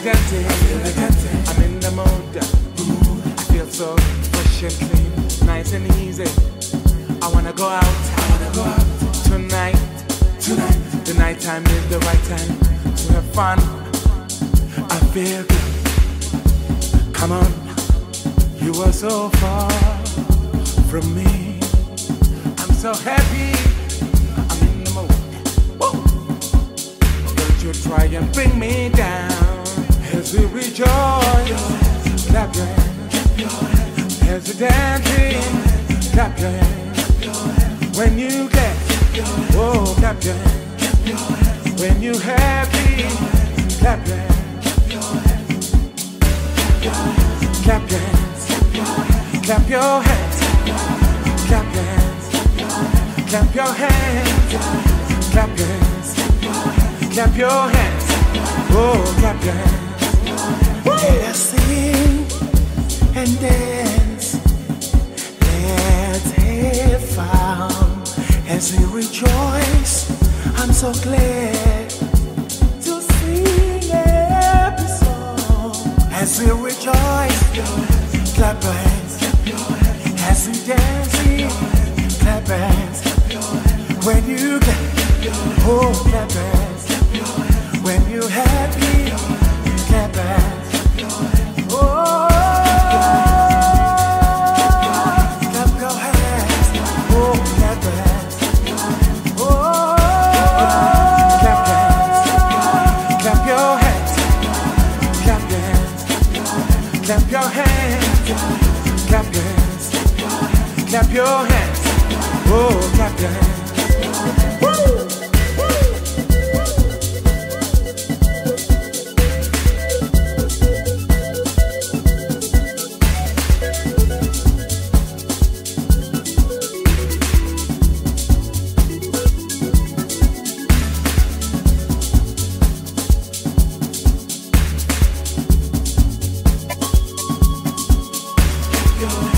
I'm in the mood. I feel so fresh and clean, nice and easy. I wanna go out. tonight. Tonight. The is the right time to have fun. I feel good. Come on. You so far from me. I'm so happy. I'm in the. Don't you try and bring me down we rejoice. Clap your hands. As we dancing. Clap your hands. When you get, oh, clap your hands. When you happy, clap your hands. Clap your hands. Clap your hands. Clap your hands. Clap your hands. Clap your hands. Clap your hands. Oh, clap your hands. When you get oh clap hands when you happy. Clap your hands. Clap your hands. Clap your hands. Oh, clap your hands. your